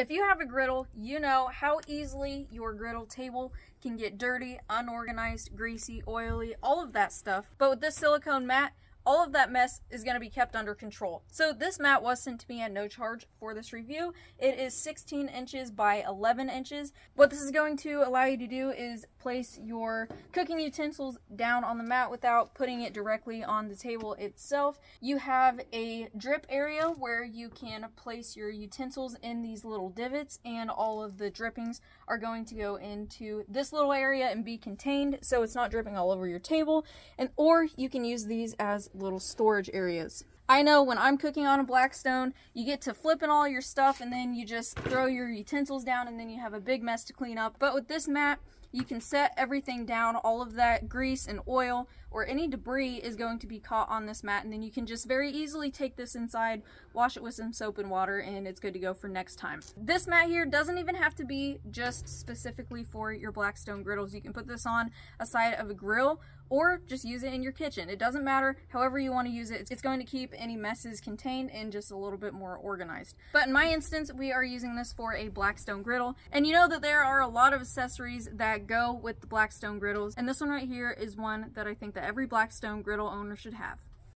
If you have a griddle, you know how easily your griddle table can get dirty, unorganized, greasy, oily, all of that stuff. But with this silicone mat, all of that mess is going to be kept under control. So this mat was sent to me at no charge for this review. It is 16 inches by 11 inches. What this is going to allow you to do is place your cooking utensils down on the mat without putting it directly on the table itself. You have a drip area where you can place your utensils in these little divots and all of the drippings are going to go into this little area and be contained so it's not dripping all over your table and or you can use these as little storage areas. I know when I'm cooking on a Blackstone, you get to flipping all your stuff and then you just throw your utensils down and then you have a big mess to clean up. But with this mat, you can set everything down, all of that grease and oil or any debris is going to be caught on this mat and then you can just very easily take this inside, wash it with some soap and water and it's good to go for next time. This mat here doesn't even have to be just specifically for your Blackstone griddles. You can put this on a side of a grill or just use it in your kitchen. It doesn't matter, however you want to use it, it's going to keep any messes contained and just a little bit more organized. But in my instance, we are using this for a Blackstone griddle, and you know that there are a lot of accessories go with the Blackstone griddles, and this one right here is one that I think that every Blackstone griddle owner should have.